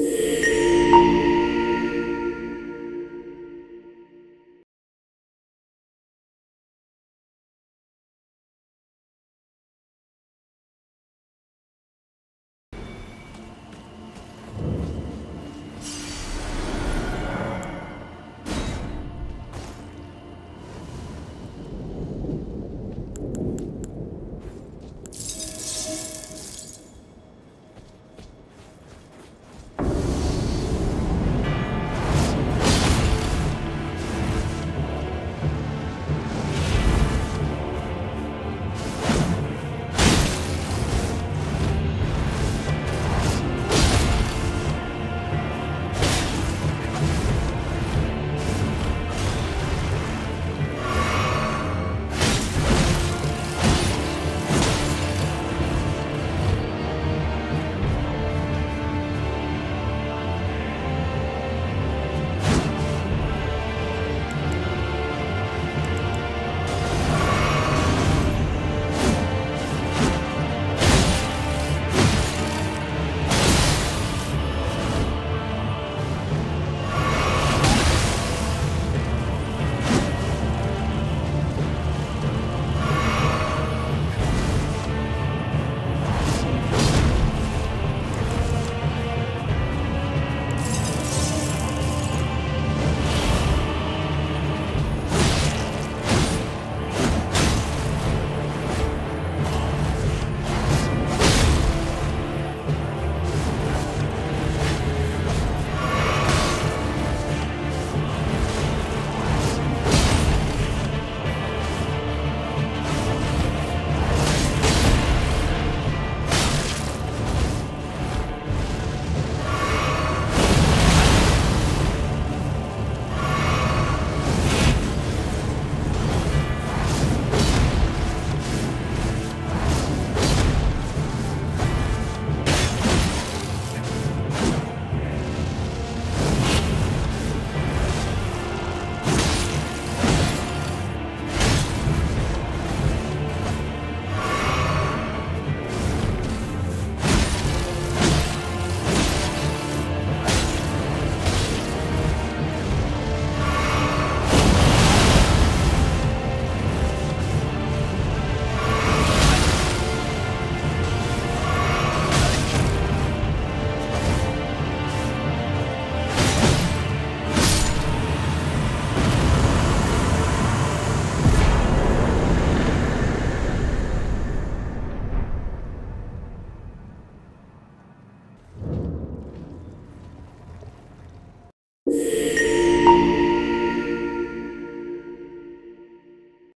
Bye.